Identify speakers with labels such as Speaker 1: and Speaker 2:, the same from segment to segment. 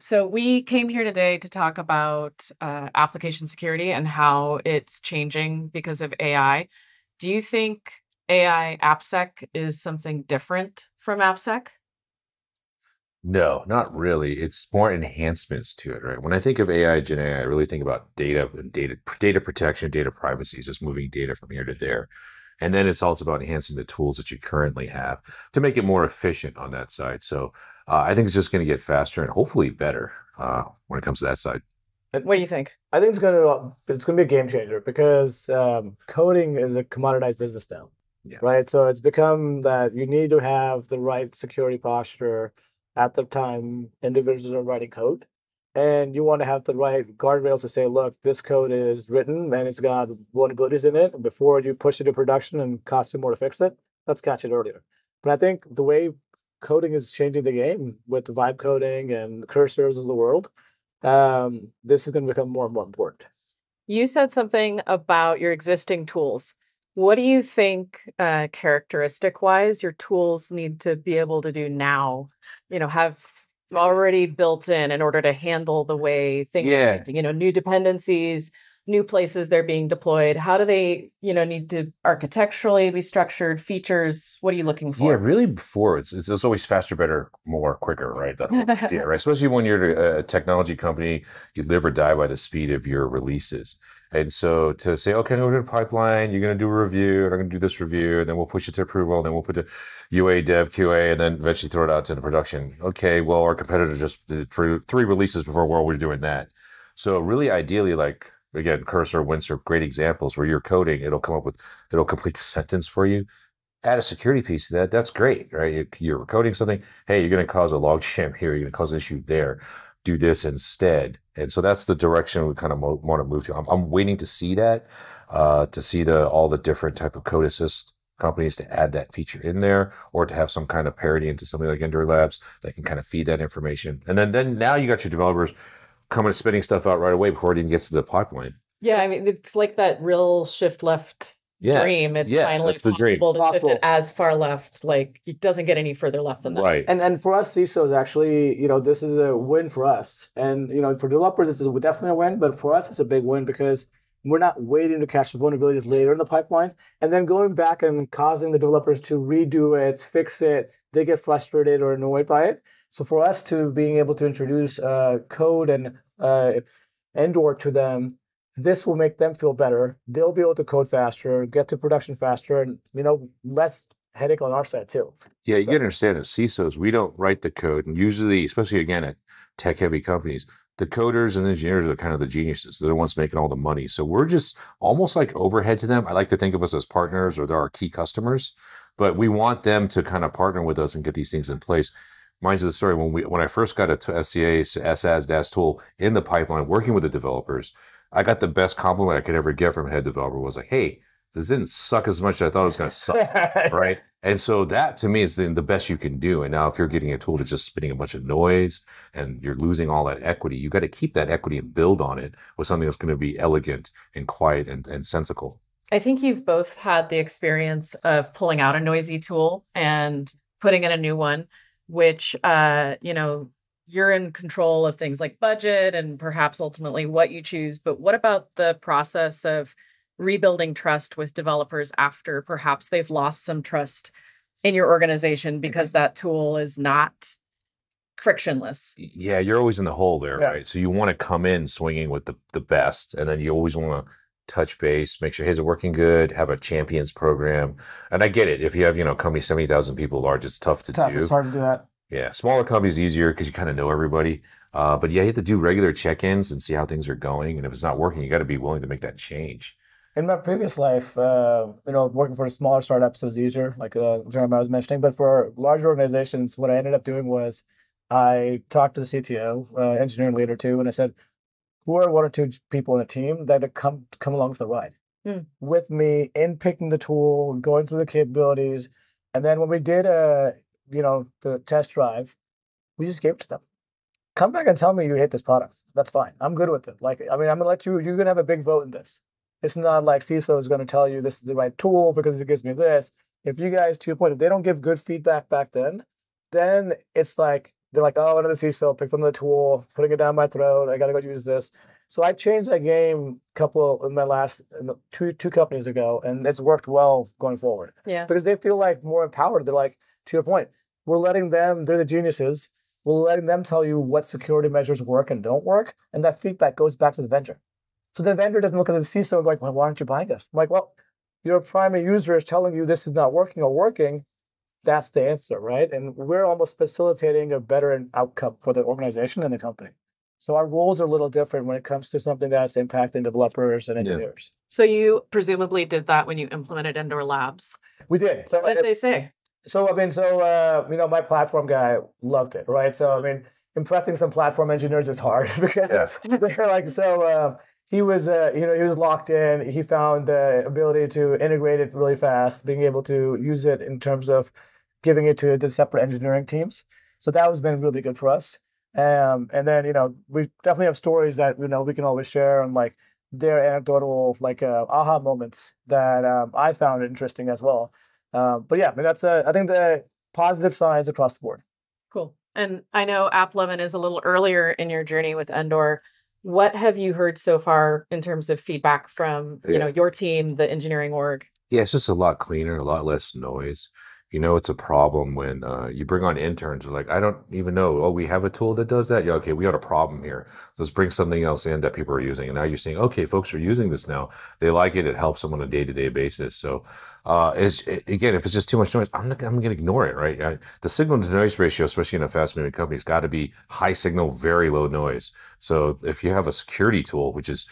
Speaker 1: So, we came here today to talk about uh, application security and how it's changing because of AI. Do you think AI AppSec is something different from AppSec?
Speaker 2: No, not really. It's more enhancements to it, right? When I think of AI, Gen AI, I really think about data and data, data protection, data privacy, just moving data from here to there. And then it's also about enhancing the tools that you currently have to make it more efficient on that side. So uh, I think it's just going to get faster and hopefully better uh, when it comes to that side.
Speaker 1: What do you think?
Speaker 3: I think it's going to it's going to be a game changer because um, coding is a commoditized business now,
Speaker 2: Yeah.
Speaker 3: right? So it's become that you need to have the right security posture at the time individuals are writing code, and you want to have the right guardrails to say, look, this code is written and it's got vulnerabilities in it. And before you push it to production and cost you more to fix it, let's catch it earlier. But I think the way coding is changing the game with the vibe coding and cursors of the world, um, this is going to become more and more important.
Speaker 1: You said something about your existing tools. What do you think, uh, characteristic wise, your tools need to be able to do now? You know, have already built in in order to handle the way things,
Speaker 2: Yeah.
Speaker 1: you know, new dependencies, new places they're being deployed. How do they, you know, need to architecturally be structured? Features? What are you looking for?
Speaker 2: Yeah, really. Before it's, it's it's always faster, better, more, quicker, right? That whole idea, right? Especially when you're uh, a technology company, you live or die by the speed of your releases. And so to say, okay, go to the pipeline, you're going to do a review, and I'm going to do this review, and then we'll push it to approval, and then we'll put the UA, Dev, QA, and then eventually throw it out to the production. Okay, well, our competitor just did three releases before we're doing that. So really, ideally, like again, Cursor, Windsurf, great examples where you're coding, it'll come up with, it'll complete the sentence for you. Add a security piece to that. That's great, right? You- You're coding something. Hey, you're going to cause a log logjam here. You're going to cause an issue there. Do this instead. And so that's the direction we kind of mo- want to move to. I'm, I'm waiting to see that, uh, to see the all the different type of code assist companies to add that feature in there, or to have some kind of parity into something like Endor Labs that can kind of feed that information. And then then now you got your developers coming and spitting stuff out right away before it even gets to the pipeline.
Speaker 1: yeah, I mean, it's like that real shift left
Speaker 2: Yeah.
Speaker 1: dream. It's
Speaker 2: Yeah,
Speaker 1: finally
Speaker 2: that's the dream.
Speaker 1: possible to shift it as far left. Like it doesn't get any further left than that.
Speaker 2: Right.
Speaker 3: And and for us CISOs, actually, you know, this is a win for us. And you know, for developers, this is definitely a win. But for us, it's a big win because we're not waiting to catch the vulnerabilities later in the pipeline and then going back and causing the developers to redo it, fix it. They get frustrated or annoyed by it. So for us to being able to introduce uh, code and uh, Endor to them, this will make them feel better. They'll be able to code faster, get to production faster, and you know, less headache on our side too.
Speaker 2: Yeah, you
Speaker 3: So-
Speaker 2: got to understand as CISOs, we don't write the code. And usually, especially again at tech heavy companies, the coders and engineers are kind of the geniuses. They're the ones making all the money. So we're just almost like overhead to them. I like to think of us as partners or they're our key customers, but we want them to kind of partner with us and get these things in place. Reminds me of the story when we when I first got a t- SCA SAS DAS tool in the pipeline working with the developers, I got the best compliment I could ever get from a head developer was like, hey, this didn't suck as much as I thought it was going to suck right? And so that to me is the, the best you can do. And now if you're getting a tool that's just spitting a bunch of noise and you're losing all that equity, you got to keep that equity and build on it with something that's going to be elegant and quiet and, and sensical.
Speaker 1: I think you've both had the experience of pulling out a noisy tool and putting in a new one, which, uh, you know, you're in control of things like budget and perhaps ultimately what you choose. But what about the process of rebuilding trust with developers after perhaps they've lost some trust in your organization because mm-hmm. that tool is not frictionless?
Speaker 2: Yeah, you're always in the hole there,
Speaker 3: Yeah.
Speaker 2: right? So you want to come in swinging with the, the best, and then you always want to touch base, make sure, hey, is it working good? Have a champions program. And I get it. If you have, you know, a company 70,000 people large, it's tough to
Speaker 3: Tough.
Speaker 2: do.
Speaker 3: It's hard to do that.
Speaker 2: Yeah, smaller companies easier because you kind of know everybody. Uh, but yeah, you have to do regular check-ins and see how things are going. And if it's not working, you got to be willing to make that change.
Speaker 3: In my previous life, uh, you know, working for smaller startups was easier, like uh, Jeremiah was mentioning. But for larger organizations, what I ended up doing was I talked to the CTO, uh, engineering leader too, and I said, who are one or two people in the team that have come come along for the ride
Speaker 1: Hmm.
Speaker 3: with me in picking the tool, going through the capabilities, and then when we did uh, you know, the test drive, we just gave it to them. Come back and tell me you hate this product. That's fine. I'm good with it. Like, I mean, I'm gonna let you. You're gonna have a big vote in this. It's not like CISO is going to tell you this is the right tool because it gives me this. If you guys, to your point, if they don't give good feedback back then, then it's like they're like, oh, another CISO picked the tool, putting it down my throat. I got to go use this. So I changed that game a couple in my last two two companies ago, and it's worked well going forward
Speaker 1: Yeah.
Speaker 3: because they feel like more empowered. They're like, to your point, we're letting them. They're the geniuses. We're letting them tell you what security measures work and don't work, and that feedback goes back to the vendor. So the vendor doesn't look at the CISO and go like, well, why aren't you buying us? I'm like, well, your primary user is telling you this is not working or working. That's the answer, right? And we're almost facilitating a better outcome for the organization and the company. So our roles are a little different when it comes to something that's impacting developers and
Speaker 2: Yeah.
Speaker 3: engineers.
Speaker 1: So you presumably did that when you implemented Endor Labs.
Speaker 3: We did. So
Speaker 1: What did they say?
Speaker 3: So I mean, so uh, you know, my platform guy loved it, right? So I mean, impressing some platform engineers is hard because
Speaker 2: Yeah.
Speaker 3: they're like so. Um, he was, uh, you know, he was locked in. He found the ability to integrate it really fast, being able to use it in terms of giving it to the separate engineering teams. So that has been really good for us. Um, and then you know, we definitely have stories that you know we can always share on like their anecdotal like uh, aha moments that um, I found interesting as well. Uh, but yeah, I mean, that's uh, I think the positive signs across the board.
Speaker 1: Cool. And I know AppLovin is a little earlier in your journey with Endor. What have you heard so far in terms of feedback from you know your team, the engineering org?
Speaker 2: Yeah, it's just a lot cleaner, a lot less noise. You know, it's a problem when uh, you bring on interns. They're like, I don't even know. Oh, we have a tool that does that. Yeah, okay, we got a problem here. So let's bring something else in that people are using. And now you're saying, okay, folks are using this now. They like it. It helps them on a day to day basis. So, uh, it's, it- again, if it's just too much noise, I'm not, I'm going to ignore it, right? I, the signal to noise ratio, especially in a fast moving company, has got to be high signal, very low noise. So if you have a security tool, which is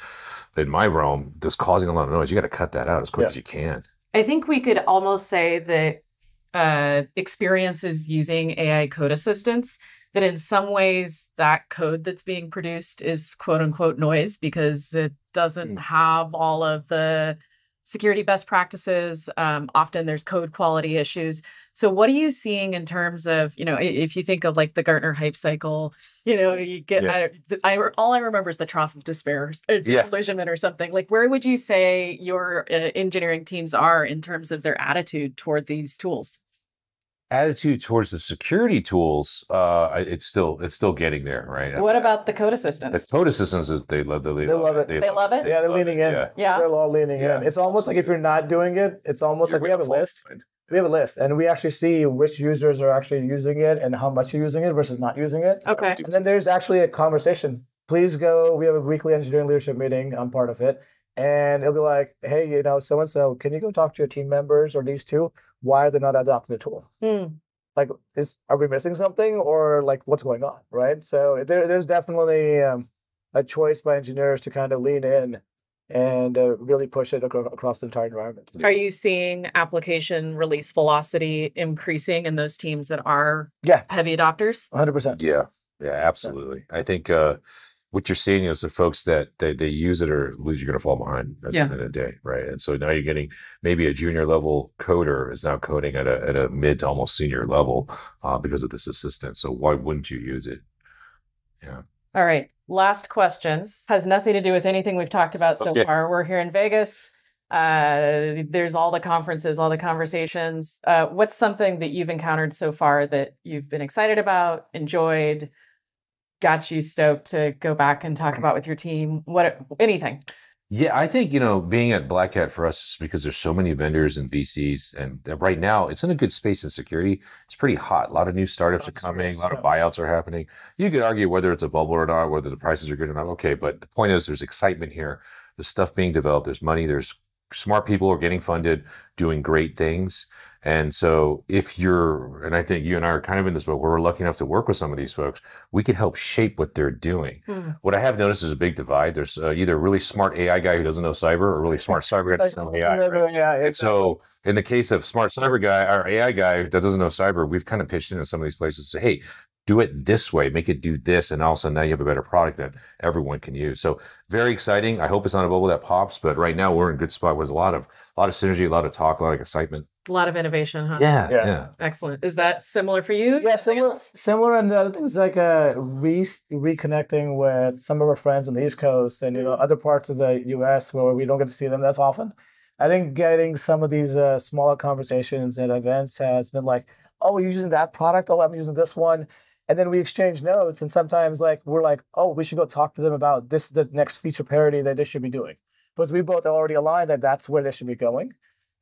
Speaker 2: in my realm, that's causing a lot of noise, you got to cut that out as quick
Speaker 3: Yeah.
Speaker 2: as you can.
Speaker 1: I think we could almost say that uh, experiences using AI code assistants, that in some ways that code that's being produced is quote unquote noise because it doesn't
Speaker 2: Mm.
Speaker 1: have all of the security best practices. Um, often there's code quality issues. So, what are you seeing in terms of, you know, if you think of like the Gartner hype cycle, you know, you get,
Speaker 2: Yeah.
Speaker 1: I, I, all I remember is the trough of despair, or
Speaker 2: Yeah.
Speaker 1: disillusionment or something. Like, where would you say your uh, engineering teams are in terms of their attitude toward these tools?
Speaker 2: Attitude towards the security tools, uh, it's still it's still getting there, right?
Speaker 1: What about the code
Speaker 2: assistance?
Speaker 1: the
Speaker 2: code assistants is they love the
Speaker 3: They love it.
Speaker 1: They love it?
Speaker 3: Yeah, they're leaning in.
Speaker 2: Yeah.
Speaker 1: Yeah.
Speaker 3: They're all leaning
Speaker 2: Yeah,
Speaker 3: in. It's almost like if you're not doing it, it's almost like we have a list. We have a list, and we actually see which users are actually using it and how much you're using it versus not using it.
Speaker 1: Okay.
Speaker 3: And then there's actually a conversation. Please go. We have a weekly engineering leadership meeting. I'm part of it. And it'll be like, hey, you know, so and so, can you go talk to your team members or these two? Why are they not adopting the tool?
Speaker 1: Hmm.
Speaker 3: Like, is are we missing something or like what's going on? Right. So there, there's definitely um, a choice by engineers to kind of lean in and uh, really push it acro- across the entire environment.
Speaker 1: Are you seeing application release velocity increasing in those teams that are
Speaker 3: Yeah.
Speaker 1: heavy adopters?
Speaker 3: 100%.
Speaker 2: Yeah, yeah, absolutely. I think uh, what you're seeing is the folks that they, they use it or lose, you're going to fall behind. That's
Speaker 1: Yeah.
Speaker 2: the end of the day, right? And so now you're getting maybe a junior level coder is now coding at a at a mid to almost senior level uh, because of this assistant. So why wouldn't you use it? Yeah.
Speaker 1: All right. Last question has nothing to do with anything we've talked about so
Speaker 2: Okay.
Speaker 1: far. We're here in Vegas. Uh, there's all the conferences, all the conversations. Uh, what's something that you've encountered so far that you've been excited about, enjoyed, got you stoked to go back and talk about with your team? What anything?
Speaker 2: Yeah, I think you know being at Black Hat for us is because there's so many vendors and VCs, and right now it's in a good space in security. It's pretty hot. A lot of new startups are coming. A lot of buyouts are happening. You could argue whether it's a bubble or not, whether the prices are good or not. Okay, but the point is, there's excitement here. There's stuff being developed. There's money. There's smart people are getting funded, doing great things. And so, if you're, and I think you and I are kind of in this boat where we're lucky enough to work with some of these folks, we could help shape what they're doing. What I have noticed is a big divide. There's uh, either a really smart AI guy who doesn't know cyber or a really smart cyber guy who doesn't know AI. right?
Speaker 3: Yeah,
Speaker 2: And so, in the case of smart cyber guy or AI guy that doesn't know cyber, we've kind of pitched into some of these places to say, hey, do it this way, make it do this, and also now you have a better product that everyone can use. So very exciting. I hope it's not a bubble that pops, but right now we're in a good spot. There's a lot of a lot of synergy, a lot of talk, a lot of excitement.
Speaker 1: A lot of innovation, huh?
Speaker 2: Yeah,
Speaker 3: Yeah.
Speaker 2: yeah.
Speaker 1: Excellent. Is that similar for you?
Speaker 3: Yeah, similar, similar, and the other thing is like uh, re- reconnecting with some of our friends on the East Coast and you know other parts of the U.S. where we don't get to see them as often. I think getting some of these uh, smaller conversations and events has been like, oh, you're using that product. Oh, I'm using this one, and then we exchange notes. And sometimes like we're like, oh, we should go talk to them about this the next feature parity that they should be doing, because we both already aligned that that's where they should be going.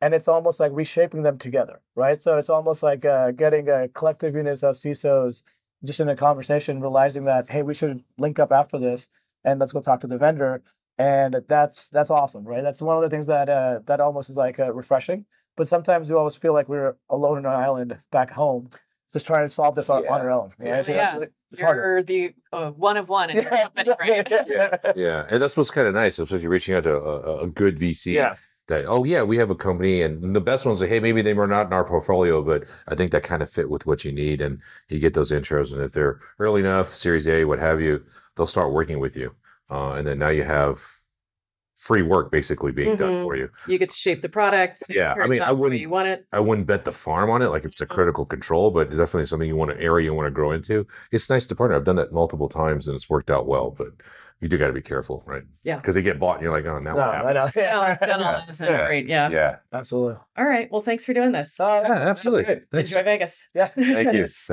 Speaker 3: And it's almost like reshaping them together, right? So it's almost like uh, getting a collective units of CISOs just in a conversation, realizing that hey, we should link up after this and let's go talk to the vendor. And that's that's awesome, right? That's one of the things that uh, that almost is like uh, refreshing. But sometimes we always feel like we're alone on an island back home, just trying to solve this on,
Speaker 2: Yeah.
Speaker 3: on our own.
Speaker 2: Yeah.
Speaker 3: Right? So
Speaker 1: Yeah.
Speaker 3: that's- it's.
Speaker 1: You're the uh, one of one in your
Speaker 3: Yeah,
Speaker 1: company, right?
Speaker 2: Yeah, yeah, and that's what's kind of nice, if you're reaching out to a, a- a good VC.
Speaker 3: Yeah.
Speaker 2: That oh yeah, we have a company, and the best ones are hey maybe they were not in our portfolio, but I think that kind of fit with what you need, and you get those intros, and if they're early enough, Series A, what have you, they'll start working with you, uh, and then now you have free work basically being done
Speaker 1: Mhm.
Speaker 2: for you.
Speaker 1: You get to shape the product.
Speaker 2: Yeah, I mean, I wouldn't-
Speaker 1: You want it.
Speaker 2: I wouldn't bet the farm on it, like if it's a critical control, but it's definitely something you want to area you want to grow into. It's nice to partner. I've done that multiple times and it's worked out well, but you do got to be careful, right?
Speaker 1: Yeah.
Speaker 2: because they get bought and you're like, oh, now
Speaker 3: No,
Speaker 2: what
Speaker 3: I
Speaker 2: happens?
Speaker 3: know.
Speaker 1: Yeah,
Speaker 3: Yeah.
Speaker 1: dental isn't
Speaker 2: Yeah.
Speaker 1: great. Yeah.
Speaker 2: Yeah,
Speaker 3: Absolutely.
Speaker 1: All right. Well, thanks for doing this.
Speaker 3: Oh,
Speaker 2: yeah, absolutely.
Speaker 3: good.
Speaker 2: Thanks.
Speaker 1: Enjoy Vegas.
Speaker 3: Yeah.
Speaker 2: Thank you. Thanks.